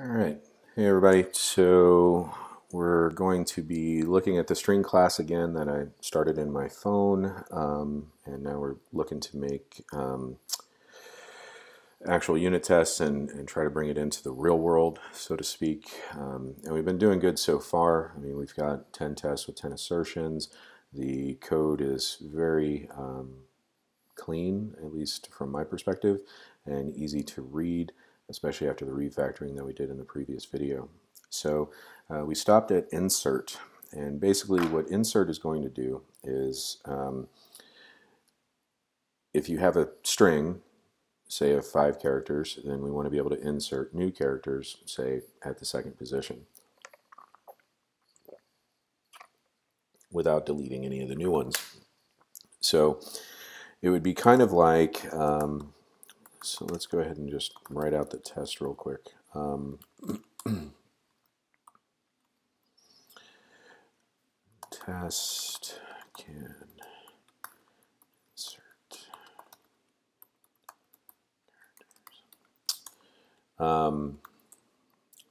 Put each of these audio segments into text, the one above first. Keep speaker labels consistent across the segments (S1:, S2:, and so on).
S1: All right. Hey, everybody. So we're going to be looking at the string class again that I started in my phone. Um, and now we're looking to make um, actual unit tests and, and try to bring it into the real world, so to speak. Um, and we've been doing good so far. I mean, we've got 10 tests with 10 assertions. The code is very um, clean, at least from my perspective, and easy to read especially after the refactoring that we did in the previous video. So uh, we stopped at insert, and basically what insert is going to do is um, if you have a string, say of five characters, then we want to be able to insert new characters, say at the second position, without deleting any of the new ones. So it would be kind of like um, so let's go ahead and just write out the test real quick. Um, test can insert um,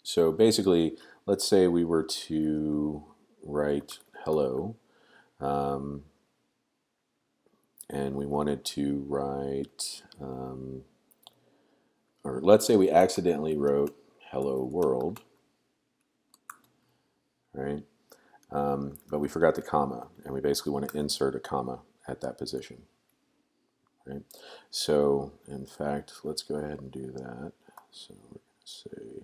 S1: so basically, let's say we were to write hello, um, and we wanted to write um, or let's say we accidentally wrote hello world, right? Um, but we forgot the comma, and we basically want to insert a comma at that position, right? So, in fact, let's go ahead and do that. So we're going to say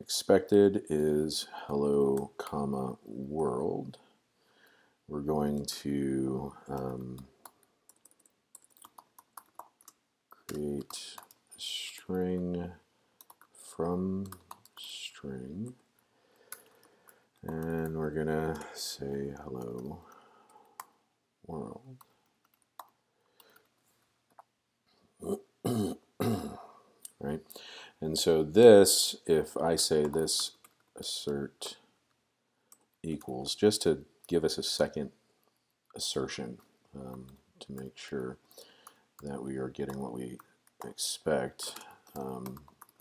S1: expected is hello comma world. We're going to um, create string from string. And we're gonna say hello world. Right? And so this if I say this assert equals just to give us a second assertion um, to make sure that we are getting what we expect um,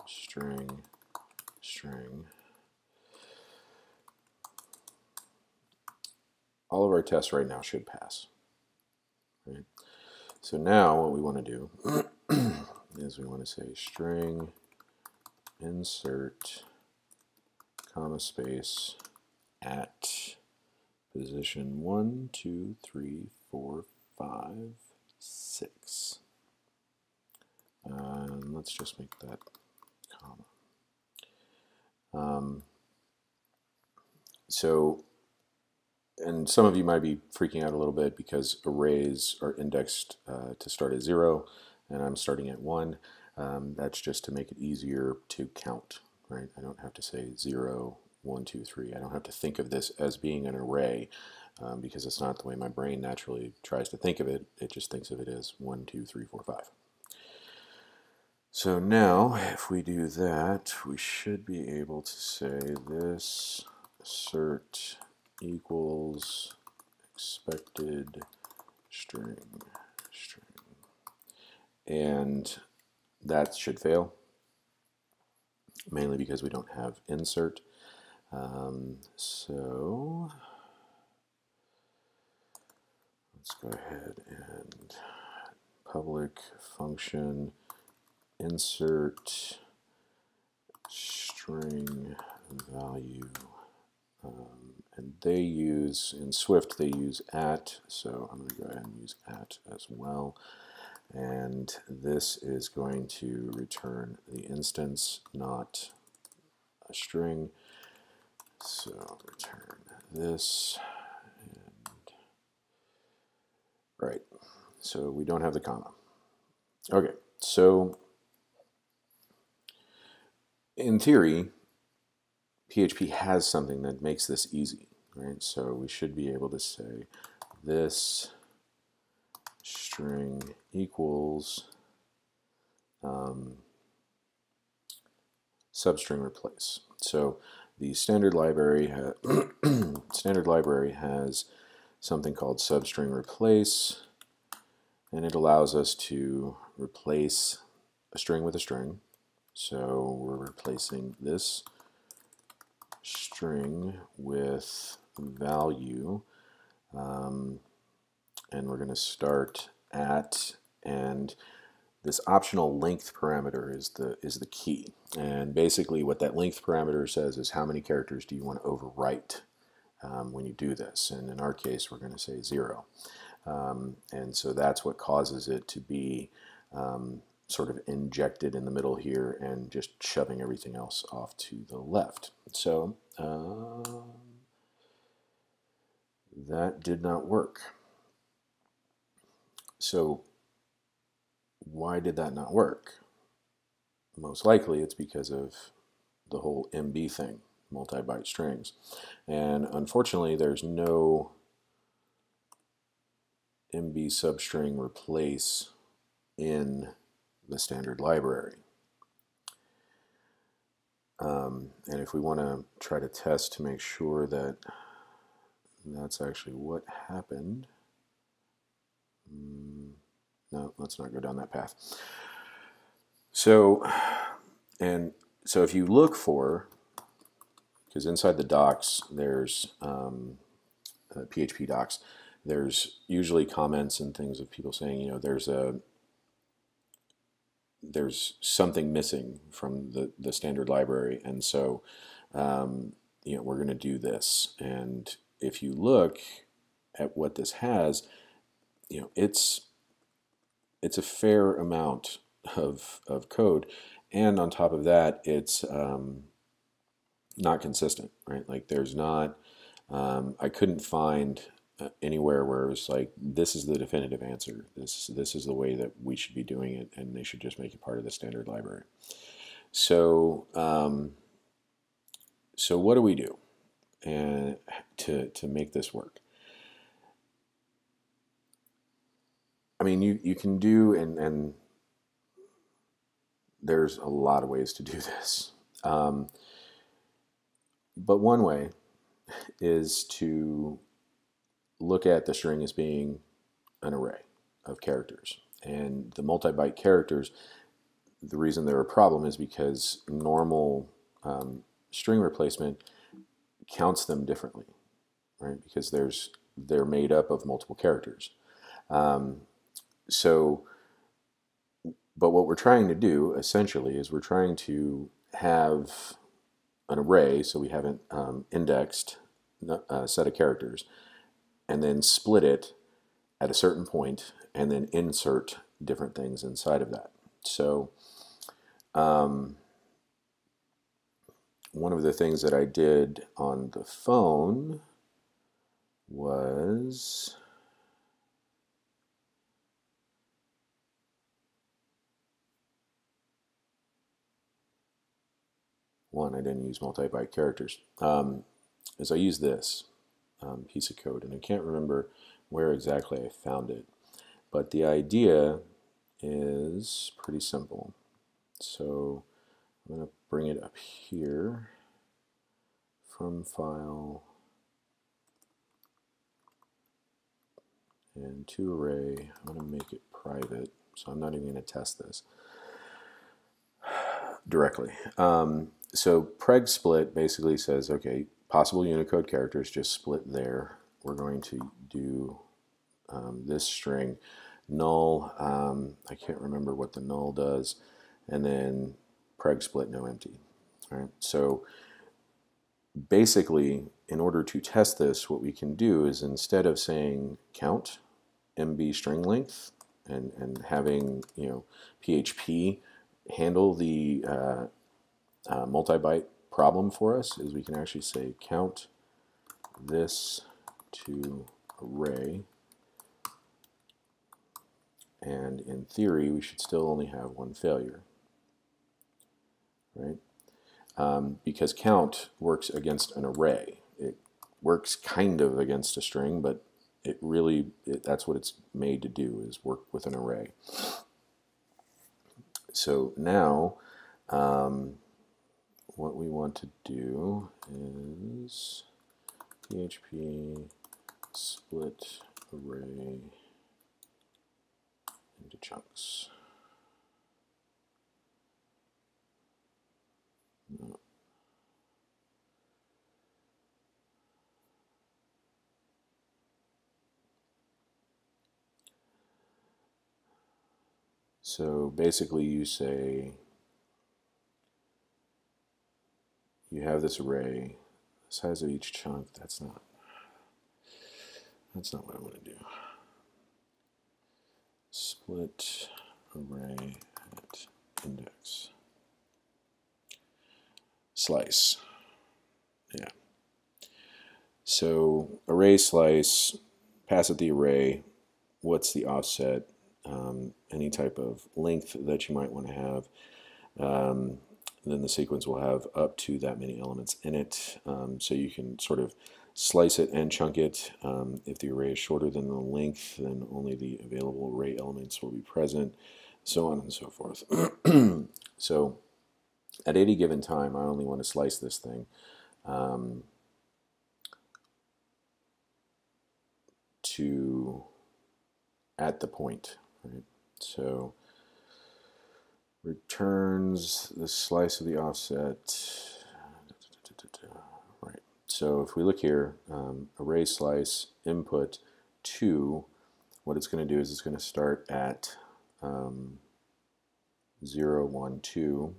S1: string, string. All of our tests right now should pass. Right? So now what we want to do is we want to say string insert comma space at position one, two, three, four, five, six. And let's just make that comma. Um, so, and some of you might be freaking out a little bit because arrays are indexed uh, to start at zero, and I'm starting at one. Um, that's just to make it easier to count, right? I don't have to say zero, one, two, three. I don't have to think of this as being an array um, because it's not the way my brain naturally tries to think of it. It just thinks of it as one, two, three, four, five. So now, if we do that, we should be able to say this assert equals expected string, string. And that should fail, mainly because we don't have insert. Um, so let's go ahead and public function insert string value um, and they use in Swift they use at so I'm going to go ahead and use at as well. And this is going to return the instance not a string. So return this and right so we don't have the comma. Okay so in theory, PHP has something that makes this easy, right? So we should be able to say this string equals um, substring replace. So the standard library standard library has something called substring replace, and it allows us to replace a string with a string So we're replacing this string with value um, and we're going to start at and this optional length parameter is the is the key. And basically what that length parameter says is how many characters do you want to overwrite um, when you do this? And in our case we're going to say zero. Um, and so that's what causes it to be um, sort of injected in the middle here and just shoving everything else off to the left so um, that did not work so why did that not work? Most likely it's because of the whole MB thing, multi-byte strings. And unfortunately there's no MB substring replace in the standard library. Um, and if we want to try to test to make sure that that's actually what happened, um, no, let's not go down that path. So, and so if you look for, because inside the docs there's um, uh, PHP docs, there's usually comments and things of people saying, you know, there's a there's something missing from the the standard library, and so um, you know we're going to do this. And if you look at what this has, you know, it's it's a fair amount of, of code. And on top of that, it's um, not consistent, right? Like there's not, um, I couldn't find anywhere where it was like, this is the definitive answer. This, this is the way that we should be doing it, and they should just make it part of the standard library. So, um, so what do we do and to, to make this work? I mean, you, you can do, and, and there's a lot of ways to do this. Um, but one way is to look at the string as being an array of characters. And the multi-byte characters, the reason they're a problem is because normal um, string replacement counts them differently, right? Because there's they're made up of multiple characters. Um, so, but what we're trying to do essentially is we're trying to have an array, so we have an um, indexed uh, set of characters, and then split it at a certain point, and then insert different things inside of that. So, um, one of the things that I did on the phone was one, I didn't use multi-byte characters, um, is I use this um, piece of code. And I can't remember where exactly I found it. But the idea is pretty simple. So I'm going to bring it up here from file and to array. I'm going to make it private, so I'm not even going to test this directly. Um, so preg split basically says, okay, possible Unicode characters just split there. We're going to do um, this string null. Um, I can't remember what the null does, and then preg split no empty. All right. So basically, in order to test this, what we can do is instead of saying count MB string length and and having you know PHP handle the uh, uh, multi-byte problem for us is we can actually say count this to array. And in theory we should still only have one failure right? Um, because count works against an array. It works kind of against a string but it really it, that's what it's made to do is work with an array. So now um, what we want to do is PHP split array into chunks. So basically you say you have this array, the size of each chunk, that's not that's not what I want to do. Split array at index. Slice. Yeah. So array slice, pass it the array, what's the offset, um, any type of length that you might want to have. Um, then the sequence will have up to that many elements in it. Um, so you can sort of slice it and chunk it. Um, if the array is shorter than the length, then only the available array elements will be present, so on and so forth. so at any given time, I only want to slice this thing. Um, to at the point, right? So returns the slice of the offset. Right. So if we look here, um, array slice input 2, what it's going to do is it's going to start at um, 0, 1, 2,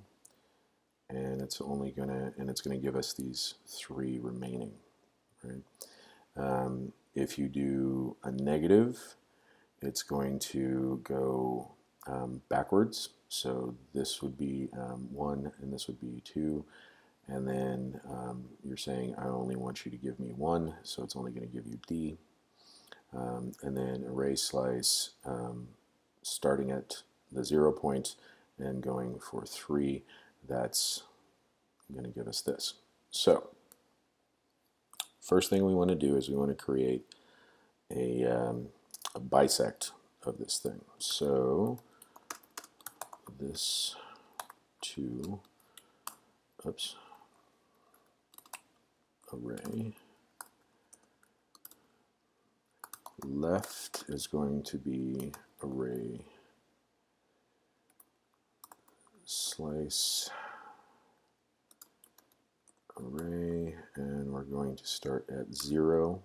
S1: and it's only going to, and it's going to give us these three remaining, right? Um, if you do a negative, it's going to go um, backwards. So this would be um, 1 and this would be 2. And then um, you're saying, I only want you to give me 1, so it's only going to give you D. Um, and then array slice um, starting at the 0 point and going for 3, that's going to give us this. So first thing we want to do is we want to create a, um, a bisect of this thing. So this to oops array. Left is going to be array slice array and we're going to start at zero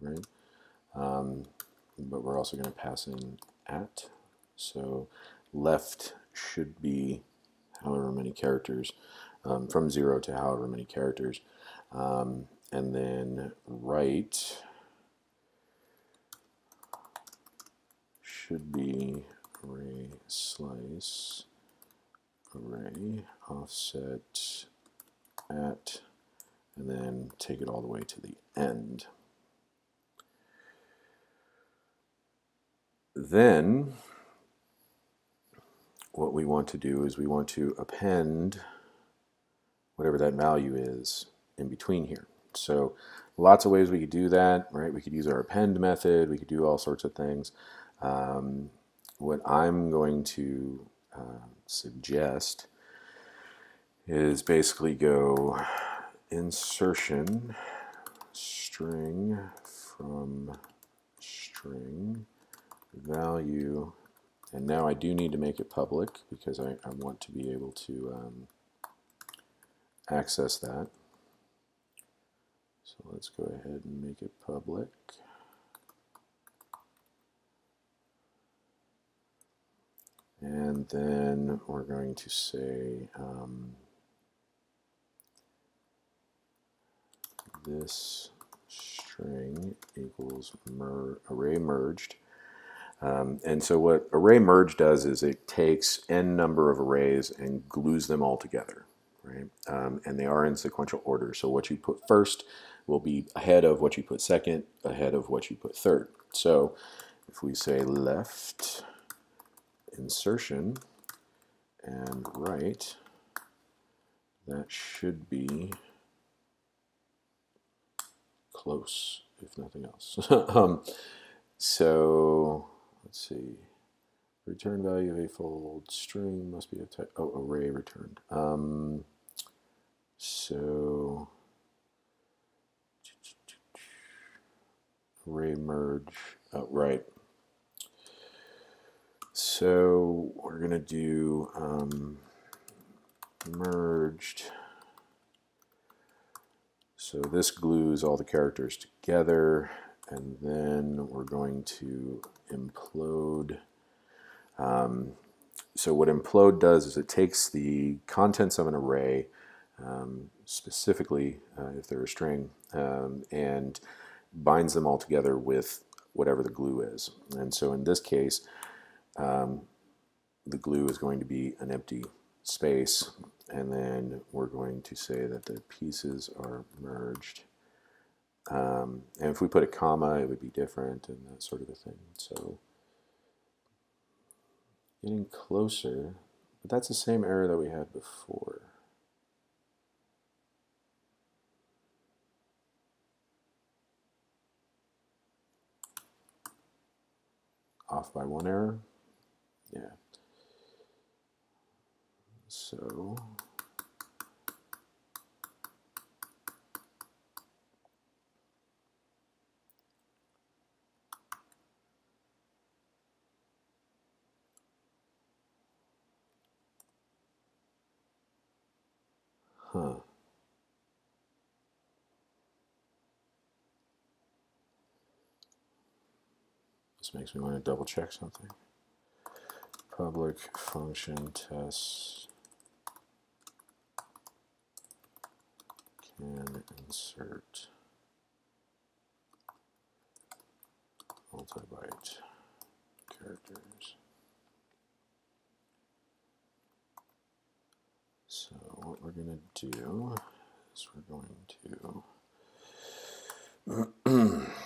S1: right? Um, but we're also going to pass in at so left should be however many characters um, from zero to however many characters. Um, and then right should be array slice array offset at and then take it all the way to the end. Then what we want to do is we want to append whatever that value is in between here. So lots of ways we could do that, right? We could use our append method, we could do all sorts of things. Um, what I'm going to uh, suggest is basically go insertion string from string value and now I do need to make it public because I, I want to be able to um, access that. So let's go ahead and make it public. And then we're going to say um, this string equals mer array merged. Um, and so what array merge does is it takes n number of arrays and glues them all together, right? Um, and they are in sequential order. So what you put first will be ahead of what you put second, ahead of what you put third. So if we say left insertion and right, that should be close, if nothing else. um, so let's see, return value of a fold string must be a type, oh, array returned. Um, so, array merge, oh, right. So we're going to do um, merged. So this glues all the characters together and then we're going to implode Um, so what implode does is it takes the contents of an array, um, specifically uh, if they're a string, um, and binds them all together with whatever the glue is. And so in this case, um, the glue is going to be an empty space, and then we're going to say that the pieces are merged. Um, and if we put a comma, it would be different and that sort of a thing. So getting closer, but that's the same error that we had before. Off by one error? Yeah. So Huh. This makes me want to double check something. Public function tests can insert multi-byte characters. So what we're going to do is we're going to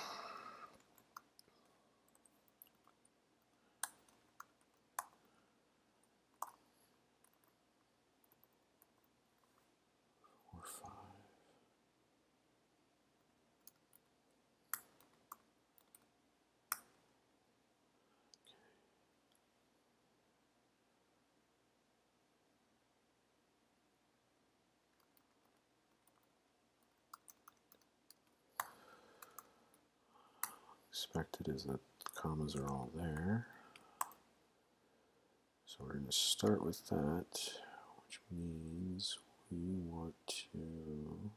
S1: Expected is that commas are all there. So we're going to start with that, which means we want to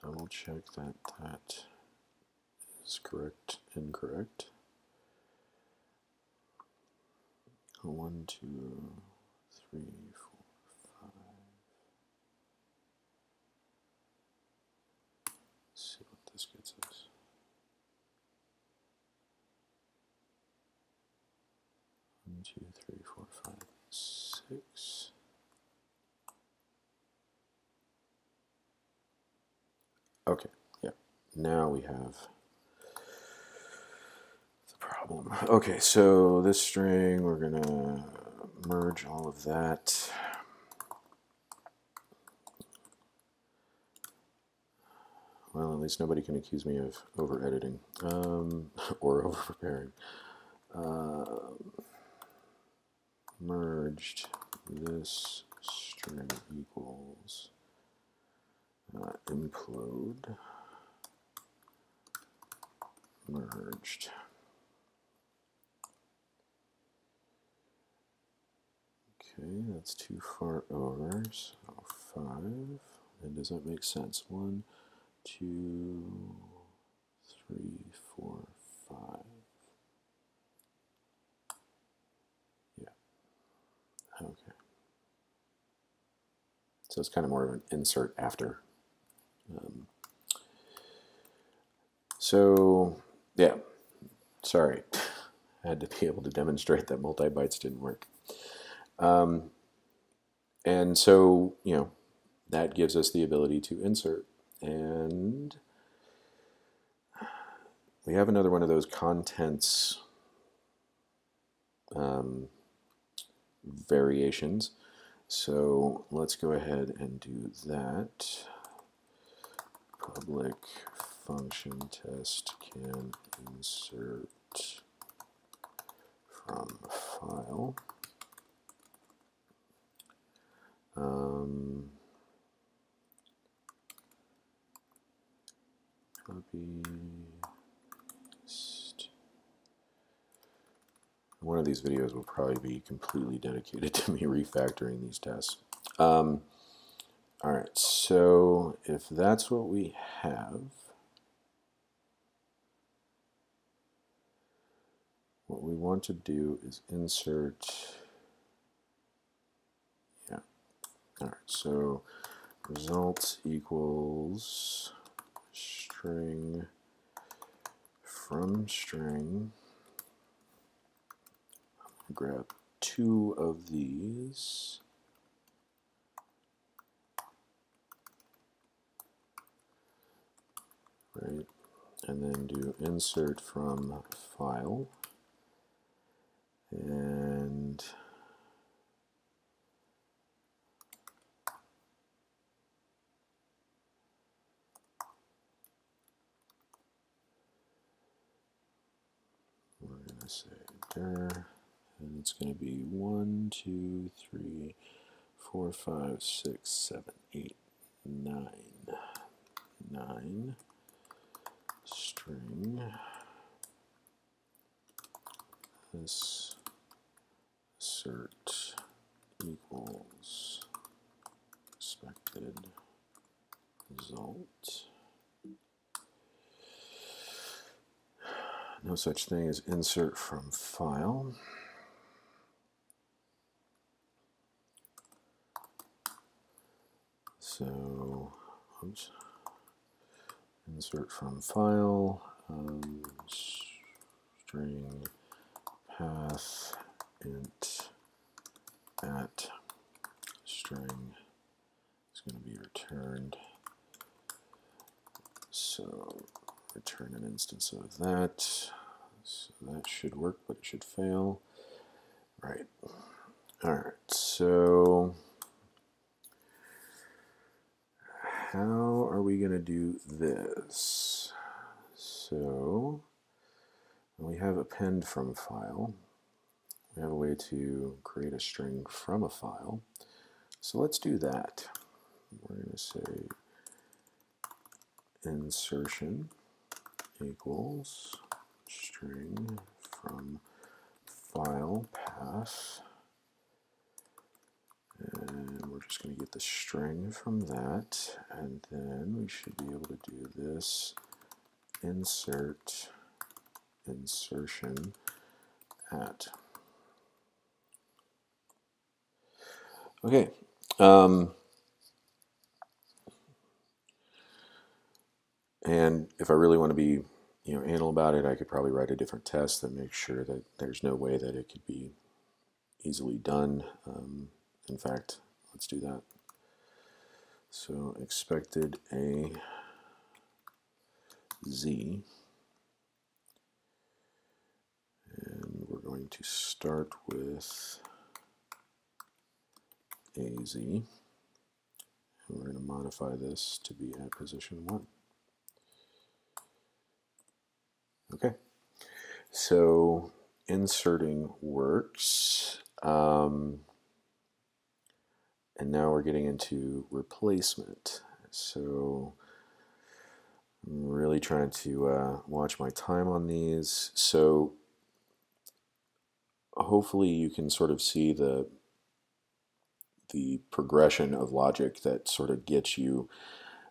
S1: double check that that is correct, incorrect. One, two, three, four, five. Let's see what this gets us. One, two, three, four, five, six. Okay, yeah. Now we have the problem. Okay, so this string, we're gonna merge all of that. Well, at least nobody can accuse me of over editing um, or over preparing. Uh, merged this string equals uh, implode merged. Okay, that's too far over, so five. And does that make sense? One, two, three, four, five. Yeah. Okay. So it's kind of more of an insert after. Um, so, yeah, sorry. I had to be able to demonstrate that multi-bytes didn't work. Um, and so, you know, that gives us the ability to insert. And we have another one of those contents um, variations. So let's go ahead and do that. Public function test can insert from file. Um, copy. One of these videos will probably be completely dedicated to me refactoring these tests. Um, all right, so if that's what we have, what we want to do is insert, yeah, all right, so result equals string from string. Grab two of these. Right, and then do insert from file. And we're going to say? Dir, and it's going to be one, two, three, four, five, six, seven, eight, nine, nine, string, this assert equals expected result. No such thing as insert from file. So, oops, insert from file, um, string path int at string is going to be returned. So return an instance of that. So that should work, but it should fail. Right. All right. So how are we going to do this? So we have append from file. We have a way to create a string from a file. So let's do that. We're going to say insertion equals string from file path. And we're just going to get the string from that. And then we should be able to do this insert insertion at. Okay. Um, and if I really want to be you know, anal about it, I could probably write a different test that makes sure that there's no way that it could be easily done. Um, in fact, let's do that. So expected a z and we're going to start with AZ. And we're going to modify this to be at position 1. Okay, so inserting works. Um, and now we're getting into replacement. So I'm really trying to uh, watch my time on these. So hopefully you can sort of see the the progression of logic that sort of gets you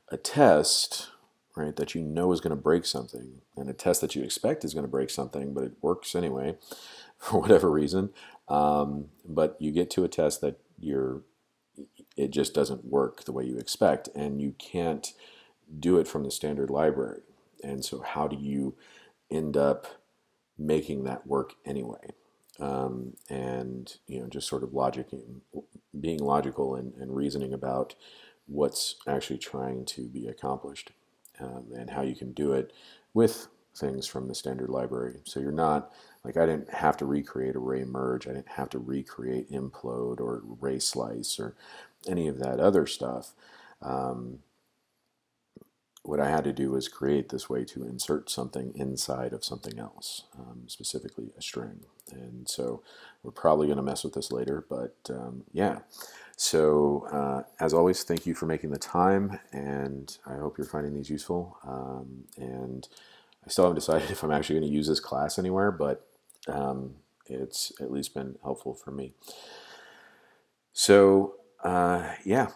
S1: a test right that you know is going to break something and a test that you expect is going to break something but it works anyway for whatever reason um, but you get to a test that you're it just doesn't work the way you expect and you can't do it from the standard library. And so how do you end up making that work anyway? Um, and you know just sort of logic being logical and, and, reasoning about what's actually trying to be accomplished um, and how you can do it with things from the standard library. So you're not like I didn't have to recreate array merge, I didn't have to recreate implode or array slice or any of that other stuff. Um, what I had to do was create this way to insert something inside of something else, um, specifically a string. And so we're probably going to mess with this later, but um, yeah. So uh, as always, thank you for making the time, and I hope you're finding these useful. Um, and I still haven't decided if I'm actually going to use this class anywhere, but um, it's at least been helpful for me. So uh, yeah,